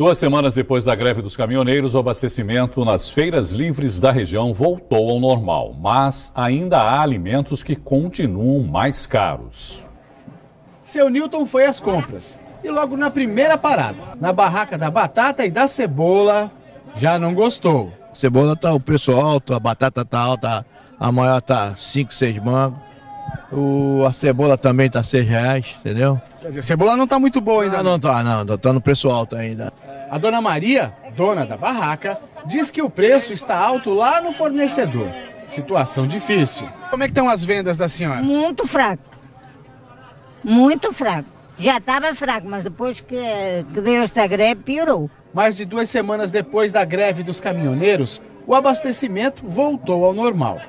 Duas semanas depois da greve dos caminhoneiros, o abastecimento nas feiras livres da região voltou ao normal, mas ainda há alimentos que continuam mais caros. Seu Newton foi às compras e logo na primeira parada, na barraca da batata e da cebola, já não gostou. Cebola tá o preço alto, a batata tá alta, a maior tá 5, 6 mangos. O, a cebola também tá 6 reais, entendeu? Quer dizer, a cebola não tá muito boa ainda. Não, não tá, não, tá no preço alto ainda. A dona Maria, dona da barraca, diz que o preço está alto lá no fornecedor. Situação difícil. Como é que estão as vendas da senhora? Muito fraco. Muito fraco. Já estava fraco, mas depois que, que veio esta greve, piorou. Mais de duas semanas depois da greve dos caminhoneiros, o abastecimento voltou ao normal.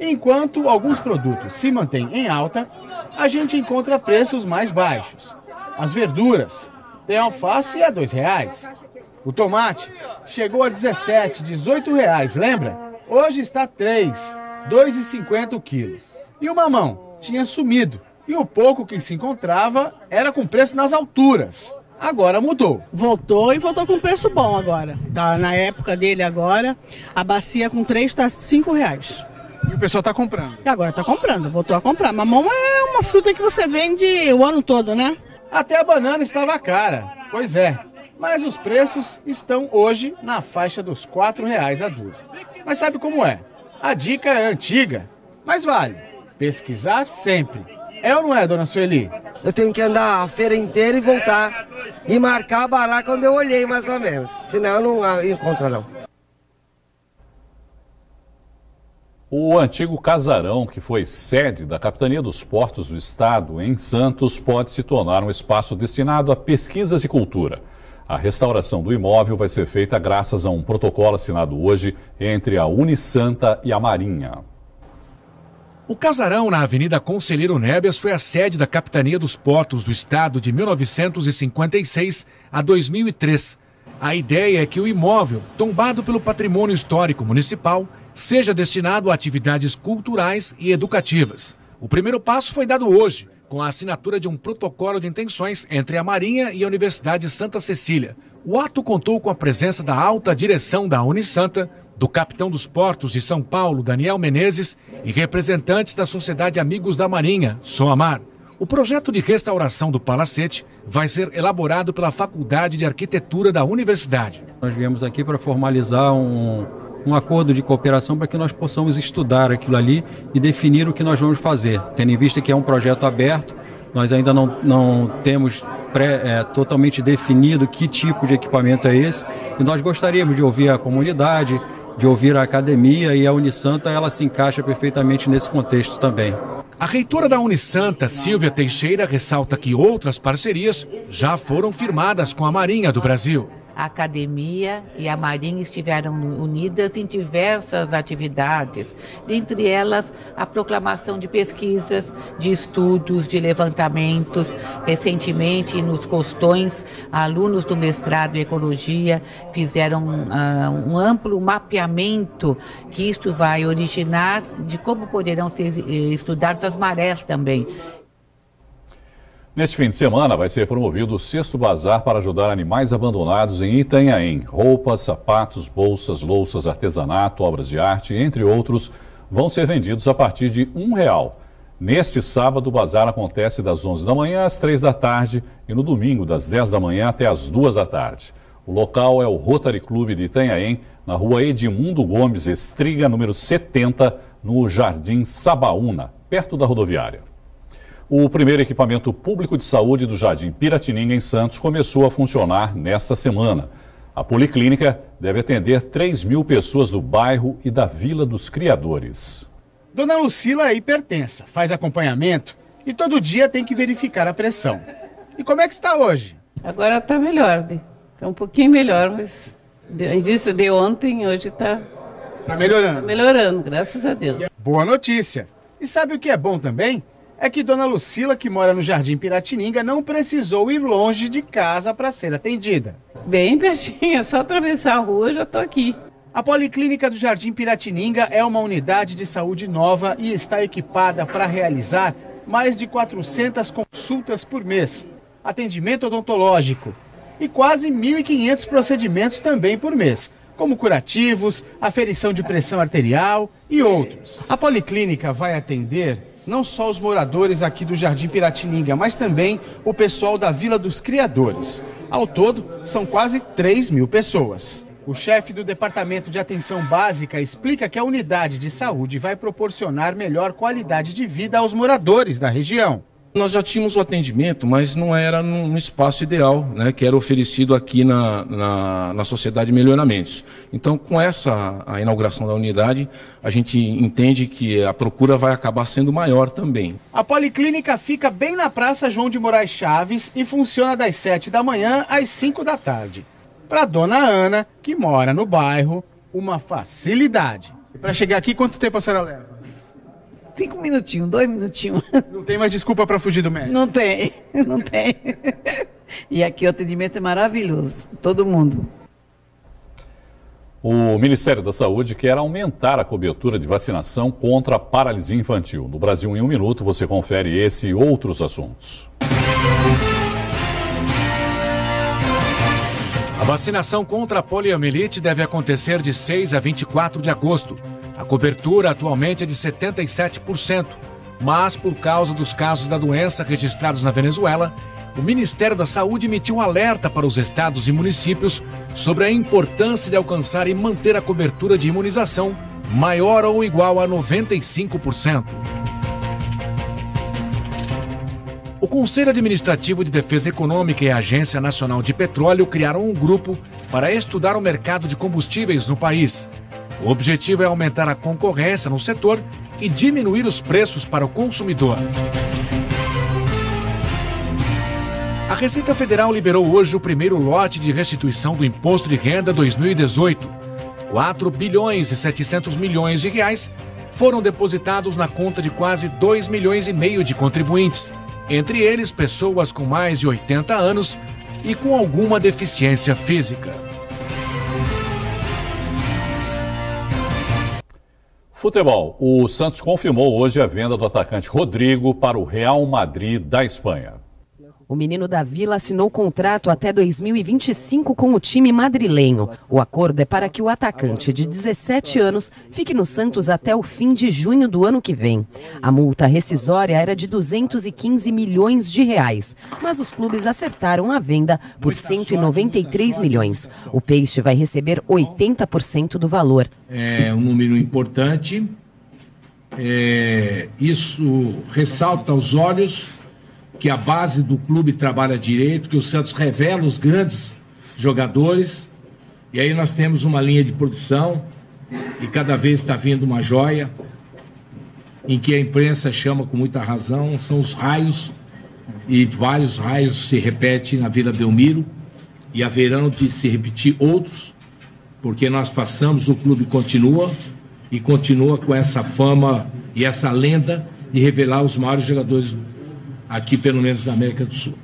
Enquanto alguns produtos se mantêm em alta, a gente encontra preços mais baixos. As verduras tem alface a R$ reais. O tomate chegou a 17, 18 reais, lembra? Hoje está 3, 2,50 o quilo. E o mamão tinha sumido. E o pouco que se encontrava era com preço nas alturas. Agora mudou. Voltou e voltou com preço bom agora. Tá na época dele agora, a bacia com 3 está 5 reais. E o pessoal está comprando? E agora está comprando, voltou a comprar. Mamão é uma fruta que você vende o ano todo, né? Até a banana estava cara. Pois é. Mas os preços estão hoje na faixa dos R$ reais a dúzia. Mas sabe como é? A dica é antiga, mas vale. Pesquisar sempre. É ou não é, dona Sueli? Eu tenho que andar a feira inteira e voltar e marcar a barraca onde eu olhei mais ou menos. Senão eu não encontro não. O antigo casarão, que foi sede da Capitania dos Portos do Estado em Santos, pode se tornar um espaço destinado a pesquisas e cultura. A restauração do imóvel vai ser feita graças a um protocolo assinado hoje entre a Unisanta e a Marinha. O casarão na Avenida Conselheiro Nébias foi a sede da Capitania dos Portos do Estado de 1956 a 2003. A ideia é que o imóvel, tombado pelo patrimônio histórico municipal, seja destinado a atividades culturais e educativas. O primeiro passo foi dado hoje, com a assinatura de um protocolo de intenções entre a Marinha e a Universidade Santa Cecília. O ato contou com a presença da alta direção da Unisanta, do capitão dos portos de São Paulo, Daniel Menezes, e representantes da Sociedade Amigos da Marinha, SOAMAR. O projeto de restauração do palacete vai ser elaborado pela Faculdade de Arquitetura da Universidade. Nós viemos aqui para formalizar um, um acordo de cooperação para que nós possamos estudar aquilo ali e definir o que nós vamos fazer, tendo em vista que é um projeto aberto, nós ainda não, não temos pré, é, totalmente definido que tipo de equipamento é esse, e nós gostaríamos de ouvir a comunidade, de ouvir a academia e a Unisanta ela se encaixa perfeitamente nesse contexto também. A reitora da Unisanta, Silvia Teixeira, ressalta que outras parcerias já foram firmadas com a Marinha do Brasil a academia e a Marinha estiveram unidas em diversas atividades, dentre elas a proclamação de pesquisas, de estudos, de levantamentos. Recentemente, nos costões, alunos do mestrado em ecologia fizeram uh, um amplo mapeamento que isto vai originar de como poderão ser eh, estudadas as marés também. Neste fim de semana vai ser promovido o sexto bazar para ajudar animais abandonados em Itanhaém. Roupas, sapatos, bolsas, louças, artesanato, obras de arte, entre outros, vão ser vendidos a partir de um real. Neste sábado, o bazar acontece das 11 da manhã às 3 da tarde e no domingo, das 10 da manhã até às 2 da tarde. O local é o Rotary Clube de Itanhaém, na rua Edmundo Gomes Estriga, número 70, no Jardim Sabaúna, perto da rodoviária. O primeiro equipamento público de saúde do Jardim Piratininga, em Santos, começou a funcionar nesta semana. A policlínica deve atender 3 mil pessoas do bairro e da Vila dos Criadores. Dona Lucila é hipertensa, faz acompanhamento e todo dia tem que verificar a pressão. E como é que está hoje? Agora está melhor, está um pouquinho melhor, mas em vista de ontem, hoje está tá melhorando. Tá melhorando, graças a Deus. Boa notícia. E sabe o que é bom também? É que Dona Lucila, que mora no Jardim Piratininga, não precisou ir longe de casa para ser atendida. Bem pertinho, é só atravessar a rua, já estou aqui. A Policlínica do Jardim Piratininga é uma unidade de saúde nova e está equipada para realizar mais de 400 consultas por mês, atendimento odontológico, e quase 1.500 procedimentos também por mês, como curativos, aferição de pressão arterial e outros. A policlínica vai atender não só os moradores aqui do Jardim Piratininga, mas também o pessoal da Vila dos Criadores. Ao todo, são quase 3 mil pessoas. O chefe do Departamento de Atenção Básica explica que a unidade de saúde vai proporcionar melhor qualidade de vida aos moradores da região. Nós já tínhamos o atendimento, mas não era no espaço ideal, né, que era oferecido aqui na, na, na Sociedade Melhoramentos. Então, com essa a inauguração da unidade, a gente entende que a procura vai acabar sendo maior também. A Policlínica fica bem na Praça João de Moraes Chaves e funciona das 7 da manhã às 5 da tarde. Para dona Ana, que mora no bairro, uma facilidade. Para chegar aqui, quanto tempo a senhora leva? Cinco minutinhos, dois minutinhos. Não tem mais desculpa para fugir do médico? Não tem, não tem. E aqui o atendimento é maravilhoso, todo mundo. O Ministério da Saúde quer aumentar a cobertura de vacinação contra a paralisia infantil. No Brasil, em um minuto, você confere esse e outros assuntos. A vacinação contra a poliomielite deve acontecer de 6 a 24 de agosto. A cobertura atualmente é de 77%, mas por causa dos casos da doença registrados na Venezuela, o Ministério da Saúde emitiu um alerta para os estados e municípios sobre a importância de alcançar e manter a cobertura de imunização maior ou igual a 95%. O Conselho Administrativo de Defesa Econômica e a Agência Nacional de Petróleo criaram um grupo para estudar o mercado de combustíveis no país. O objetivo é aumentar a concorrência no setor e diminuir os preços para o consumidor. A Receita Federal liberou hoje o primeiro lote de restituição do Imposto de Renda 2018. 4 bilhões e 700 milhões de reais foram depositados na conta de quase 2 milhões e meio de contribuintes, entre eles pessoas com mais de 80 anos e com alguma deficiência física. Futebol. O Santos confirmou hoje a venda do atacante Rodrigo para o Real Madrid da Espanha. O menino da Vila assinou contrato até 2025 com o time madrilenho. O acordo é para que o atacante de 17 anos fique no Santos até o fim de junho do ano que vem. A multa rescisória era de 215 milhões de reais, mas os clubes acertaram a venda por 193 milhões. O Peixe vai receber 80% do valor. É um número importante. É, isso ressalta aos olhos que a base do clube trabalha direito, que o Santos revela os grandes jogadores. E aí nós temos uma linha de produção e cada vez está vindo uma joia em que a imprensa chama com muita razão, são os raios e vários raios se repetem na Vila Belmiro e haverão de se repetir outros, porque nós passamos, o clube continua e continua com essa fama e essa lenda de revelar os maiores jogadores aqui pelo menos na América do Sul.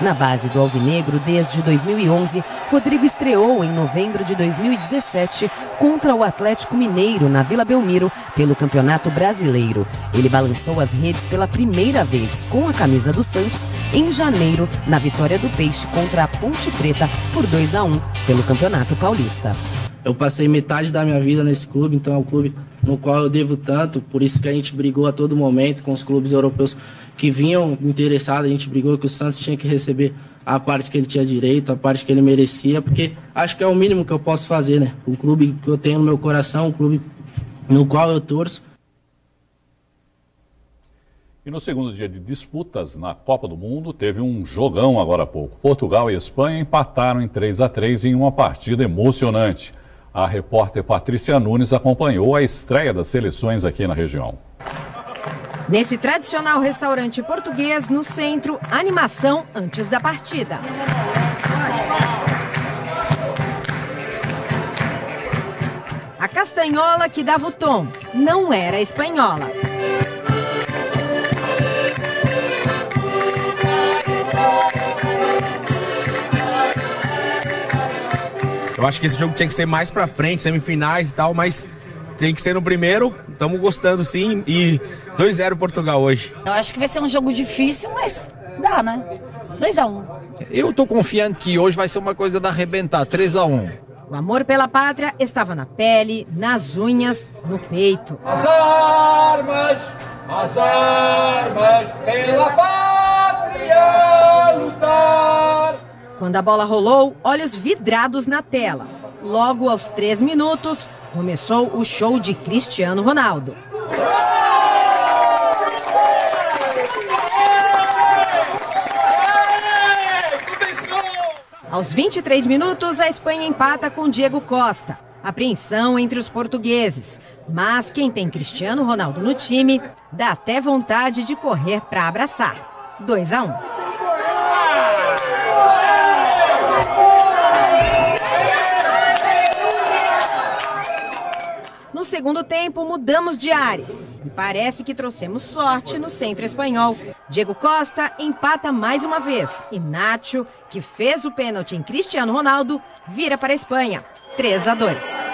Na base do Alvinegro desde 2011, Rodrigo estreou em novembro de 2017 contra o Atlético Mineiro na Vila Belmiro pelo Campeonato Brasileiro. Ele balançou as redes pela primeira vez com a camisa do Santos em janeiro na vitória do Peixe contra a Ponte Preta por 2 a 1 pelo Campeonato Paulista. Eu passei metade da minha vida nesse clube, então é um clube no qual eu devo tanto, por isso que a gente brigou a todo momento com os clubes europeus que vinham interessados, a gente brigou que o Santos tinha que receber a parte que ele tinha direito, a parte que ele merecia, porque acho que é o mínimo que eu posso fazer, né? O clube que eu tenho no meu coração, o clube no qual eu torço. E no segundo dia de disputas na Copa do Mundo, teve um jogão agora há pouco. Portugal e Espanha empataram em 3 a 3 em uma partida emocionante. A repórter Patrícia Nunes acompanhou a estreia das seleções aqui na região. Nesse tradicional restaurante português, no centro, animação antes da partida. A castanhola que dava o tom não era espanhola. Eu acho que esse jogo tinha que ser mais pra frente, semifinais e tal, mas tem que ser no primeiro. Estamos gostando sim. E 2-0 Portugal hoje. Eu acho que vai ser um jogo difícil, mas dá, né? 2x1. Eu estou confiante que hoje vai ser uma coisa de arrebentar, 3 a 1 O amor pela pátria estava na pele, nas unhas, no peito. As armas, as armas, pela pátria lutar. Quando a bola rolou, olhos vidrados na tela. Logo aos três minutos, começou o show de Cristiano Ronaldo. Aos 23 minutos, a Espanha empata com Diego Costa. Apreensão entre os portugueses. Mas quem tem Cristiano Ronaldo no time, dá até vontade de correr para abraçar. 2 a 1. Segundo tempo, mudamos de ares. E parece que trouxemos sorte no centro espanhol. Diego Costa empata mais uma vez. E Nacho, que fez o pênalti em Cristiano Ronaldo, vira para a Espanha. 3 a 2.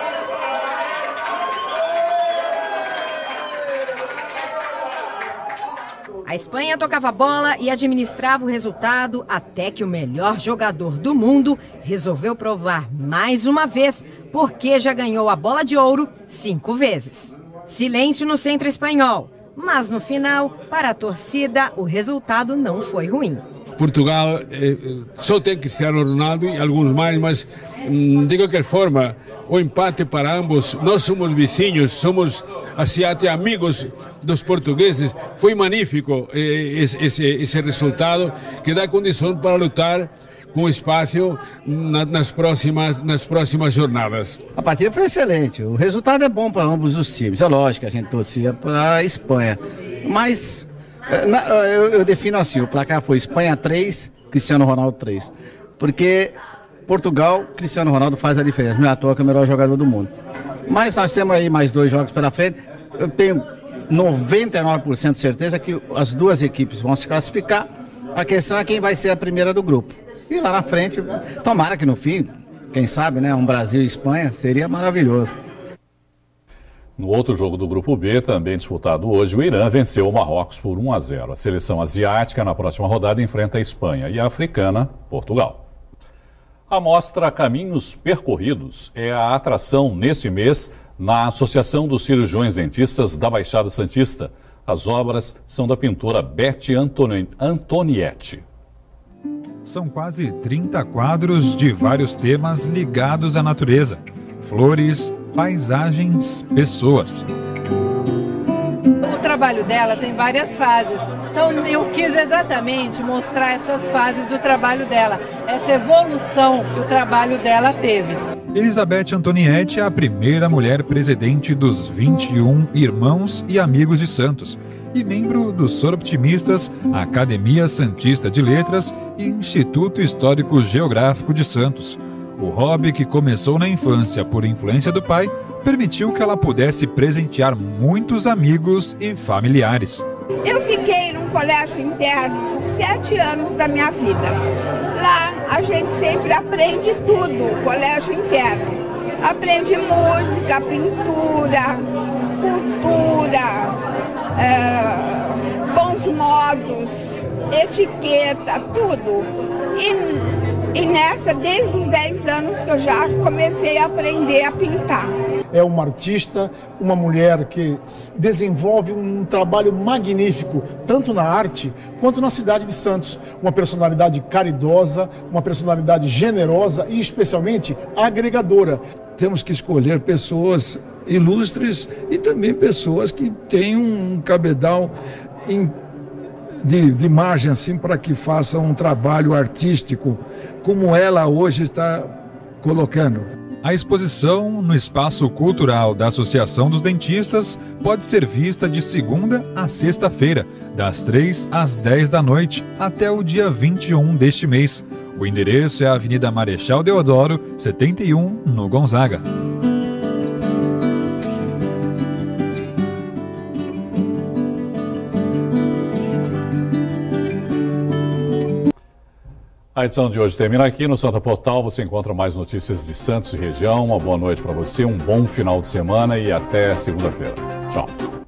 A Espanha tocava a bola e administrava o resultado até que o melhor jogador do mundo resolveu provar mais uma vez porque já ganhou a bola de ouro cinco vezes. Silêncio no centro espanhol, mas no final, para a torcida, o resultado não foi ruim. Portugal eh, só tem Cristiano Ronaldo e alguns mais, mas hum, de qualquer forma, o empate para ambos, nós somos vizinhos, somos assim até amigos dos portugueses. Foi magnífico eh, esse, esse resultado que dá condição para lutar com espaço na, nas, próximas, nas próximas jornadas. A partida foi excelente. O resultado é bom para ambos os times. É lógico que a gente torcia para a Espanha. Mas eh, na, eu, eu, defino assim: o placar foi Espanha 3, Cristiano Ronaldo 3. Porque Portugal, Cristiano Ronaldo faz a diferença. Não é à toa que é o melhor jogador do mundo. Mas nós temos aí mais dois jogos pela frente. Eu tenho 99% de certeza que as duas equipes vão se classificar. A questão é quem vai ser a primeira do grupo. E lá na frente, tomara que no fim, quem sabe, né, um Brasil e Espanha seria maravilhoso. No outro jogo do Grupo B, também disputado hoje, o Irã venceu o Marrocos por 1 a 0. A seleção asiática, na próxima rodada, enfrenta a Espanha e a africana, Portugal. A mostra Caminhos Percorridos é a atração neste mês na Associação dos Cirurgiões Dentistas da Baixada Santista. As obras são da pintora Antoni Antonietti. São quase 30 quadros de vários temas ligados à natureza: flores, paisagens, pessoas. O trabalho dela tem várias fases, então eu quis exatamente mostrar essas fases do trabalho dela, essa evolução que o trabalho dela teve. Elizabeth Antonietti é a primeira mulher presidente dos 21 Irmãos e Amigos de Santos e membro dos Soroptimistas, Academia Santista de Letras e Instituto Histórico Geográfico de Santos. O hobby que começou na infância por influência do pai permitiu que ela pudesse presentear muitos amigos e familiares. Eu fiquei num colégio interno sete anos da minha vida. Lá a gente sempre aprende tudo, colégio interno. Aprende música, pintura, cultura, é, bons modos, etiqueta, tudo. E, e nessa, desde os 10 anos que eu já comecei a aprender a pintar. É uma artista, uma mulher que desenvolve um trabalho magnífico, tanto na arte quanto na cidade de Santos. Uma personalidade caridosa, uma personalidade generosa e especialmente agregadora. Temos que escolher pessoas ilustres e também pessoas que têm um cabedal em, de, de margem assim para que façam um trabalho artístico como ela hoje está colocando. A exposição no Espaço Cultural da Associação dos Dentistas pode ser vista de segunda a sexta-feira, das 3 às 10 da noite, até o dia 21 deste mês. O endereço é a Avenida Marechal Deodoro, 71, no Gonzaga. A edição de hoje termina aqui. No Santa Portal você encontra mais notícias de Santos e região. Uma boa noite para você, um bom final de semana e até segunda-feira. Tchau.